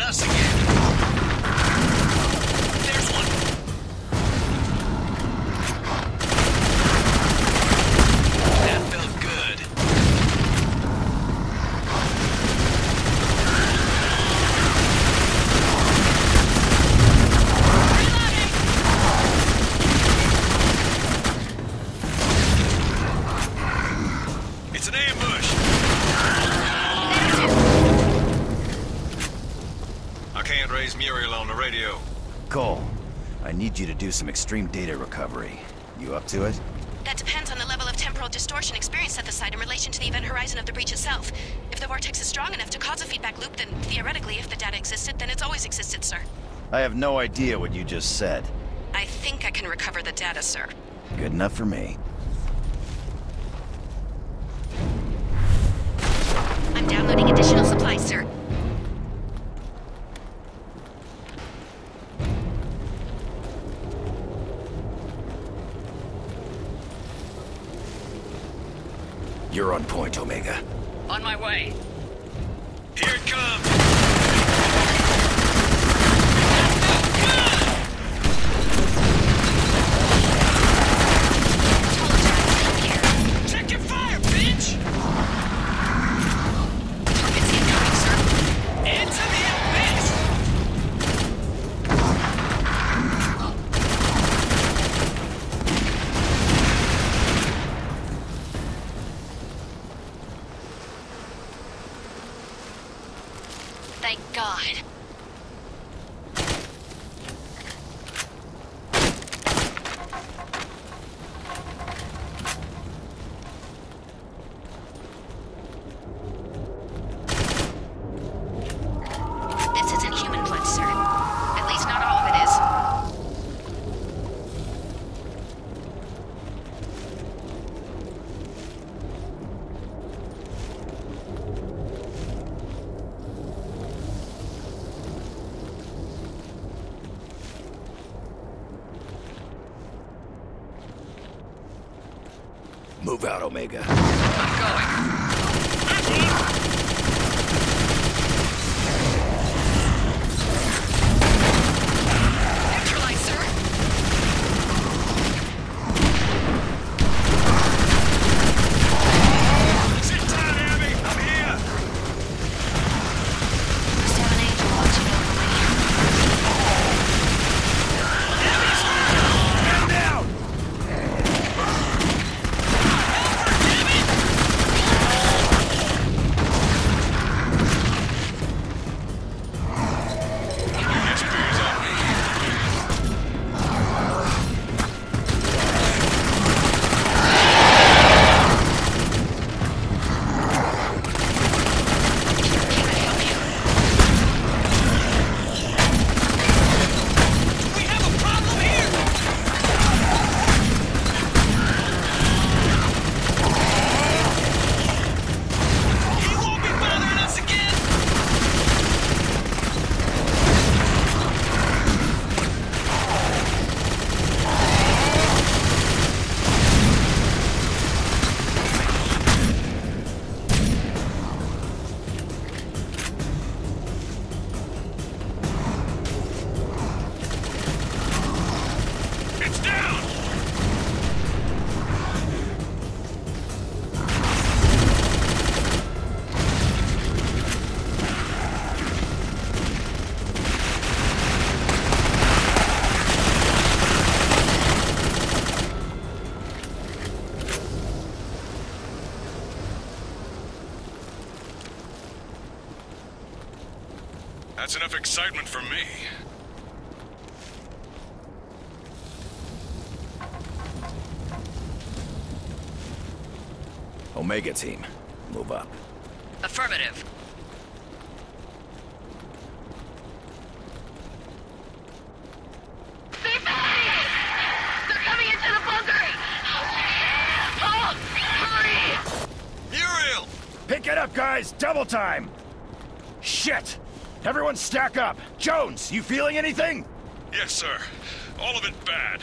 at us again. There's one. That felt good. It's an ambush! Cole, I need you to do some extreme data recovery. You up to it? That depends on the level of temporal distortion experienced at the site in relation to the event horizon of the breach itself. If the vortex is strong enough to cause a feedback loop, then theoretically, if the data existed, then it's always existed, sir. I have no idea what you just said. I think I can recover the data, sir. Good enough for me. I'm downloading additional supplies, sir. You're on point, Omega. On my way. Here it comes! Thank God. This isn't human blood, sir. At least not all of it is. Move out, Omega. I'm going. That's enough excitement for me. Omega team, move up. Affirmative. They're coming into the bunker! Oh, hurry! Muriel! Pick it up, guys! Double time! Shit! Everyone stack up! Jones, you feeling anything? Yes, sir. All of it bad.